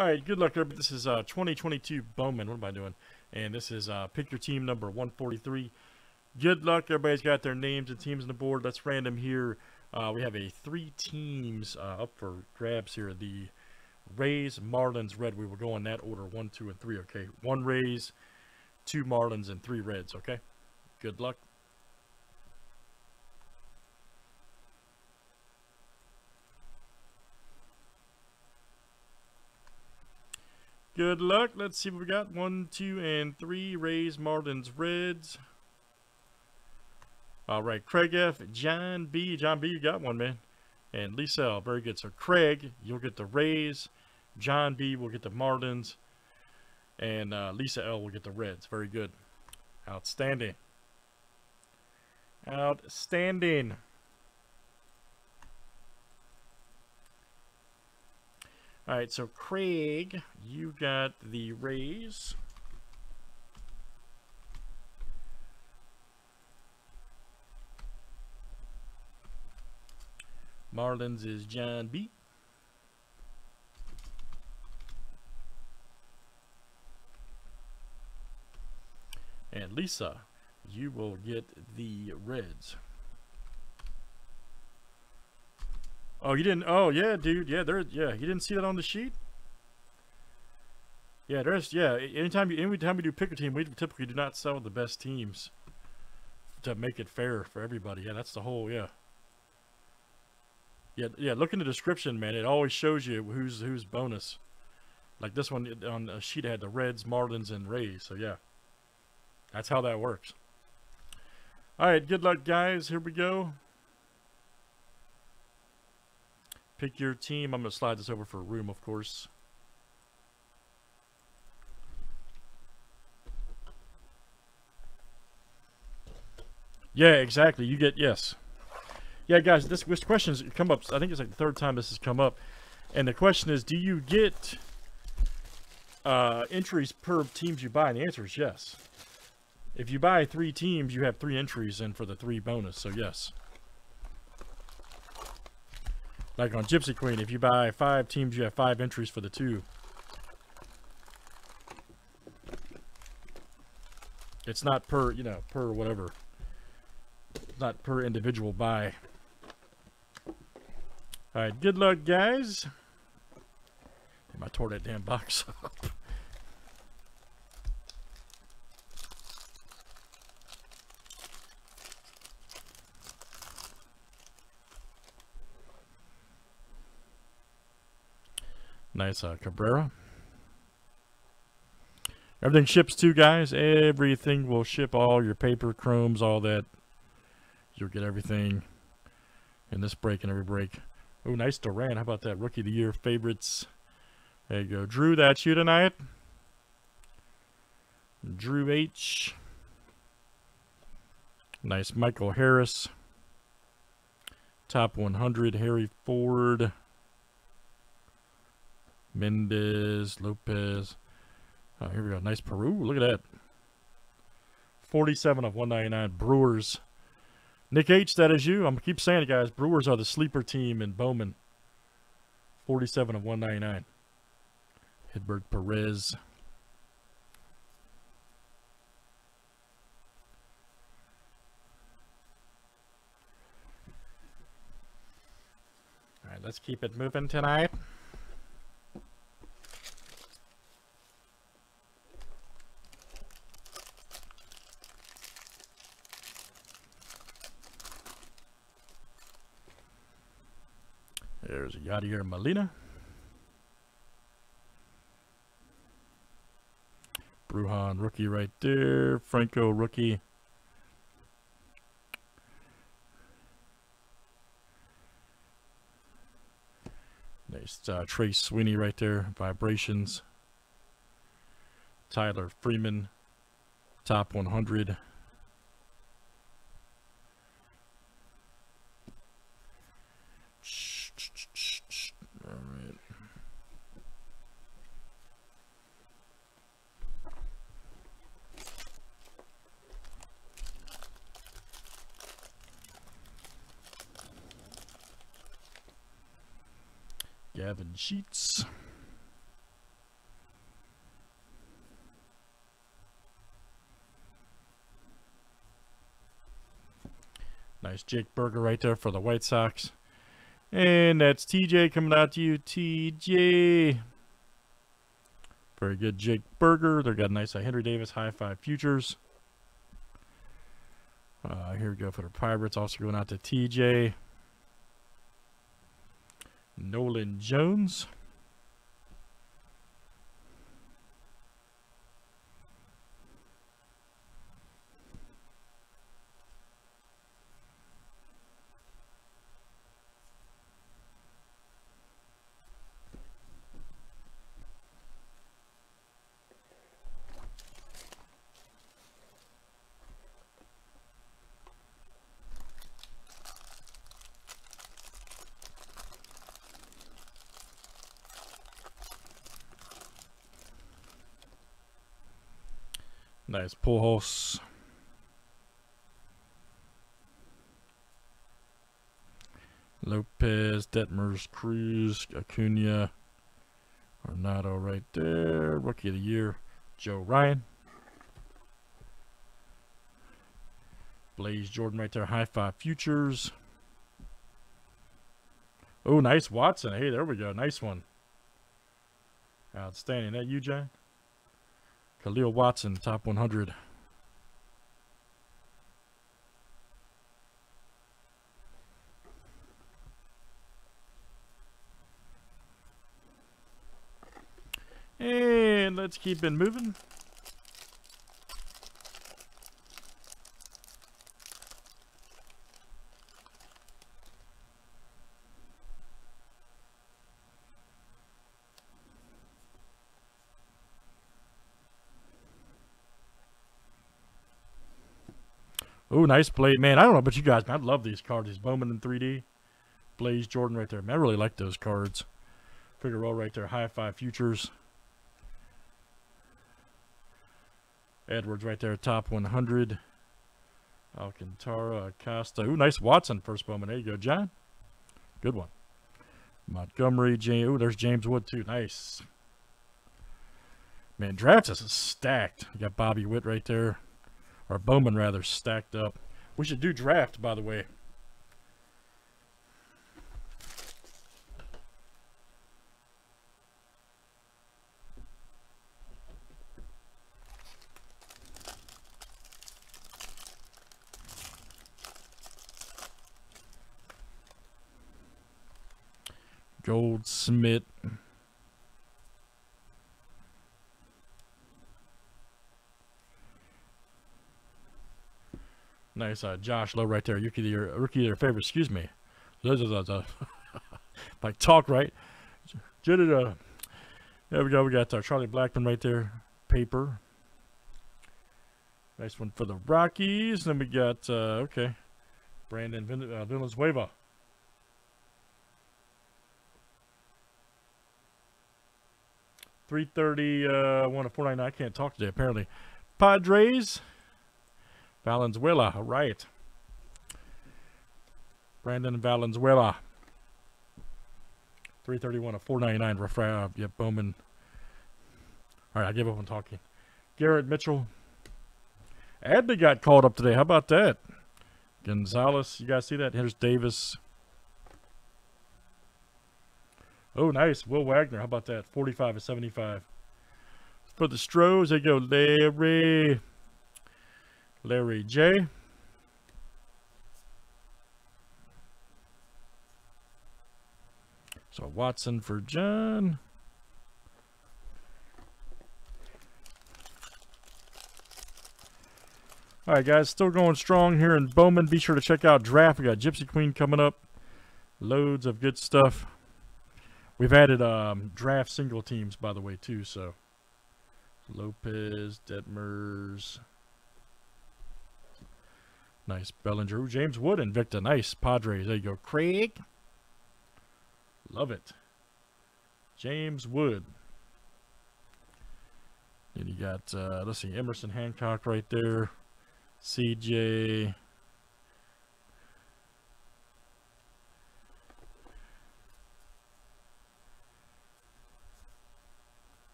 All right, good luck, everybody. This is uh, 2022 Bowman. What am I doing? And this is uh, pick your team number 143. Good luck. Everybody's got their names and teams on the board. Let's random here. Uh, we have a three teams uh, up for grabs here. The Rays, Marlins, Red. We will go in that order: one, two, and three. Okay, one Rays, two Marlins, and three Reds. Okay. Good luck. Good luck. Let's see what we got. One, two, and three. Rays, Marlins, Reds. All right, Craig F, John B. John B, you got one, man. And Lisa L, very good. So Craig, you'll get the Rays. John B will get the Marlins. And uh, Lisa L will get the Reds. Very good. Outstanding. Outstanding. All right, so Craig, you got the Rays. Marlins is John B. And Lisa, you will get the Reds. Oh, you didn't? Oh, yeah, dude. Yeah, there. Yeah, you didn't see that on the sheet. Yeah, there's. Yeah, anytime you anytime we do pick a team, we typically do not sell the best teams to make it fair for everybody. Yeah, that's the whole. Yeah. Yeah, yeah. Look in the description, man. It always shows you who's who's bonus. Like this one on a sheet had the Reds, Marlins, and Rays. So yeah, that's how that works. All right, good luck, guys. Here we go. Pick your team. I'm going to slide this over for room, of course. Yeah, exactly. You get, yes. Yeah, guys, this, this question has come up. I think it's like the third time this has come up. And the question is, do you get uh, entries per teams you buy? And the answer is yes. If you buy three teams, you have three entries in for the three bonus. So, yes. Like on Gypsy Queen, if you buy five teams, you have five entries for the two. It's not per, you know, per whatever. It's not per individual buy. Alright, good luck, guys. Damn, I tore that damn box up. Nice uh, Cabrera. Everything ships too, guys. Everything will ship. All your paper, chromes, all that. You'll get everything in this break and every break. Oh, nice Duran. How about that? Rookie of the Year favorites. There you go. Drew, that's you tonight. Drew H. Nice Michael Harris. Top 100, Harry Ford. Mendez, Lopez. Oh, here we go. Nice Peru. Look at that. 47 of 199. Brewers. Nick H, that is you. I'm to keep saying it, guys. Brewers are the sleeper team in Bowman. 47 of 199. Hedbert Perez. All right, let's keep it moving tonight. There's Yadier Molina. Brujan rookie right there. Franco rookie. Nice uh, Trey Sweeney right there. Vibrations. Tyler Freeman. Top 100. Gavin Sheets. Nice Jake Burger right there for the White Sox. And that's TJ coming out to you, TJ. Very good Jake Burger. They've got a nice uh, Henry Davis high five futures. Uh, here we go for the Pirates. Also going out to TJ. Nolan Jones. Nice Pujols. Lopez, Detmers, Cruz, Acuna, Arenado right there. Rookie of the Year, Joe Ryan. Blaze Jordan right there. High five futures. Oh, nice Watson. Hey, there we go. Nice one. Outstanding. That you, John? Khalil Watson, top 100. And let's keep it moving. Oh, nice blade. Man, I don't know about you guys, man. I love these cards. These Bowman in 3D. Blaze Jordan right there. Man, I really like those cards. Figueroa right there. High Five Futures. Edwards right there. Top 100. Alcantara. Acosta. Ooh, nice Watson first Bowman. There you go, John. Good one. Montgomery. James. Ooh, there's James Wood too. Nice. Man, draft is stacked. You got Bobby Witt right there or Bowman rather, stacked up. We should do draft, by the way. Goldschmidt. Nice, uh, Josh Lowe right there. Rookie of your rookie of your favorite. Excuse me. if I talk right. There we go. We got uh, Charlie Blackmon right there. Paper. Nice one for the Rockies. Then we got uh, okay, Brandon Vin uh, Valenzuela. Three thirty. Uh, one to four ninety. I can't talk today. Apparently, Padres. Valenzuela, right. Brandon Valenzuela. 331 of 499. Refra, uh, yep, Bowman. All right, I give up on talking. Garrett Mitchell. Adley got called up today. How about that? Gonzalez, you guys see that? Here's Davis. Oh, nice. Will Wagner. How about that? 45 of 75. For the Stros, they go Larry. Larry J. So Watson for John. All right, guys, still going strong here in Bowman. Be sure to check out Draft. We got Gypsy Queen coming up. Loads of good stuff. We've added um, draft single teams, by the way, too. So Lopez, Detmers, Nice. Bellinger. James Wood Invicta. Nice. Padres. There you go. Craig. Love it. James Wood. And you got, uh, let's see, Emerson Hancock right there. CJ.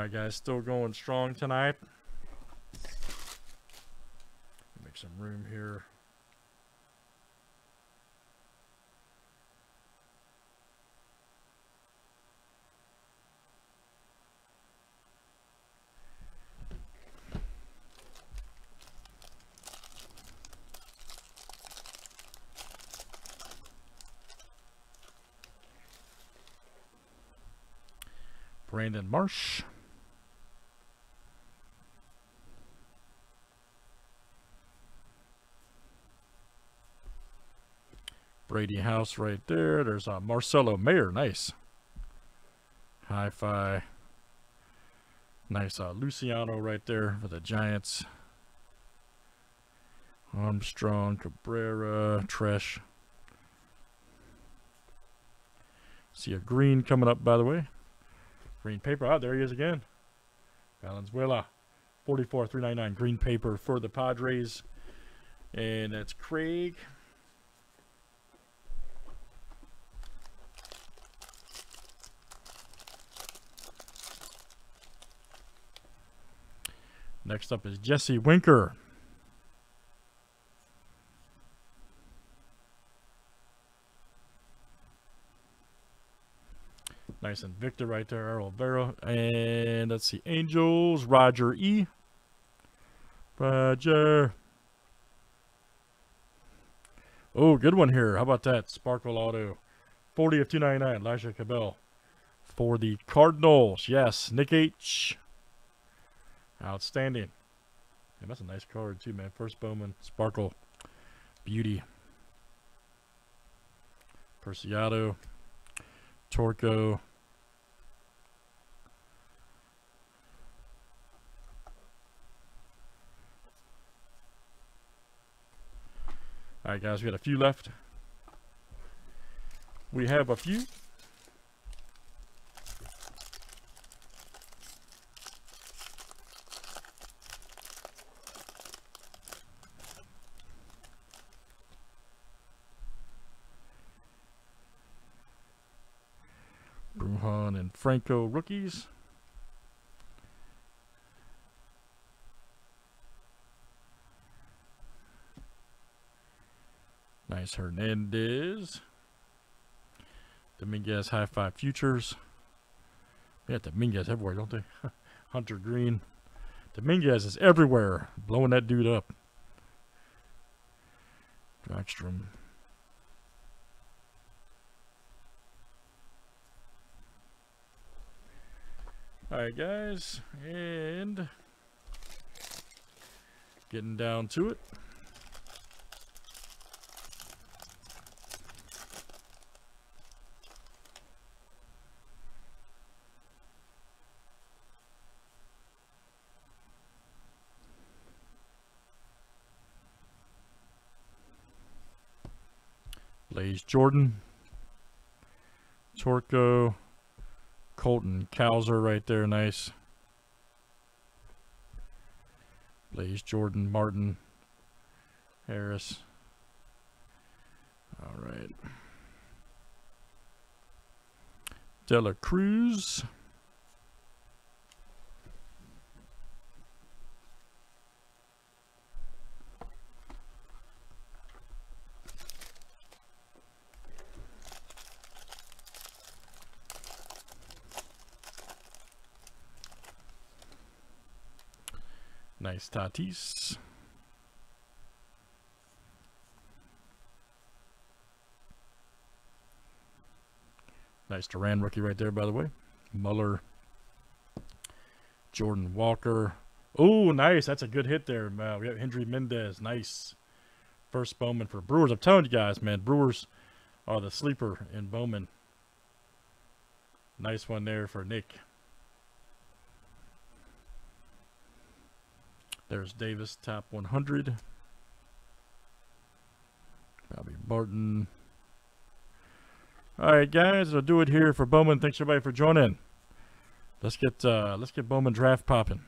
Right, guys, still going strong tonight. Make some room here. Brandon Marsh. Brady House right there. There's uh, Marcelo Mayer. Nice. Hi-Fi. Nice uh, Luciano right there for the Giants. Armstrong, Cabrera, Tresh. See a green coming up, by the way. Green paper. Ah, there he is again. Valenzuela. 44 399 green paper for the Padres. And that's Craig. Next up is Jesse Winker. Nice and Victor right there, Arol Vera. And let's see, Angels, Roger E. Roger. Oh, good one here. How about that? Sparkle Auto. 40 of 299, Elijah Cabell. For the Cardinals, yes, Nick H. Outstanding. Yeah, that's a nice card too, man. First Bowman, Sparkle, Beauty. Perciato, Torco, Alright guys, we got a few left. We have a few. Brujan and Franco rookies. Nice Hernandez. Dominguez High Five Futures. They got Dominguez everywhere, don't they? Hunter Greene. Dominguez is everywhere, blowing that dude up. Dragstrom. Alright, guys, and getting down to it. Blaze Jordan. Torco. Colton Cowser right there, nice. Blaze Jordan, Martin, Harris. All right. Dela Cruz. Nice Tatis. Nice Duran rookie right there, by the way. Muller. Jordan Walker. Oh, nice. That's a good hit there. Uh, we have Hendry Mendez. Nice. First Bowman for Brewers. I'm telling you guys, man, Brewers are the sleeper in Bowman. Nice one there for Nick. There's Davis, top 100. Bobby Barton. All right, guys, I'll do it here for Bowman. Thanks everybody for joining. Let's get uh, let's get Bowman draft popping.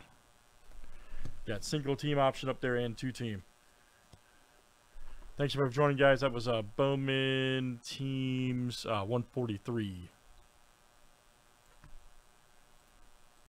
Got single team option up there and two team. Thanks for joining, guys. That was uh, Bowman teams uh, 143.